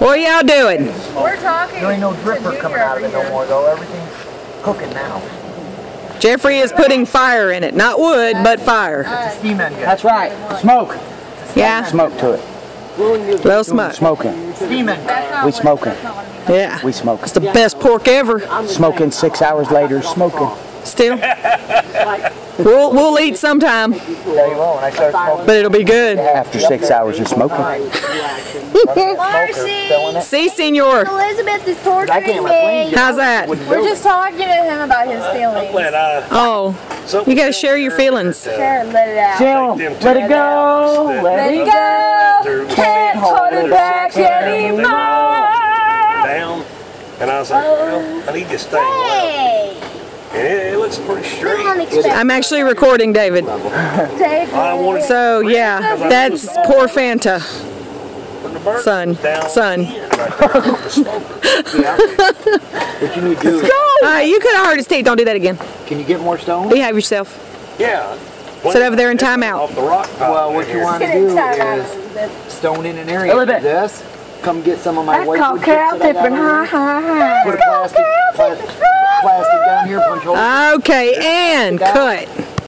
What y'all doing? We're talking. There ain't no dripper coming out of it no more though. Everything's cooking now. Jeffrey is putting fire in it. Not wood, but fire. Steam engine. That's right. Smoke. Yeah, Smoke to it. little smoke. Smoking. Steam engine. That's We what- smoking. that's not what I mean. Yeah. We smoke. It's the best pork ever. Smoking six hours later. Smoking. Still. We'll, we'll eat sometime, There you go. When I start smoking, but it'll be good. After six hours of smoking. smoker, Marcy. See, senor. Elizabeth is torturing me. How's that? We're just talking to him about his feelings. Oh, you gotta share your feelings. Uh, share, let it out. Chill. Let it go. Let it go. Can't hold it back anymore. Down. And I was like, well, I need this thing. Hey, And it, it looks pretty straight. I'm actually recording, David. Take I wanted So yeah, that's poor Fanta. from the burn Son, son. in right there with. What you need to do, All right, you could have heard his teeth. Don't do that again. can you get more stone? Behave yourself. Yeah. Sit over there and time out. Off the rock Well, what you want to do is stone in an area A little like bit. this. Come get some of my white called wood chips cow that I got tipping, over Okay, and cut.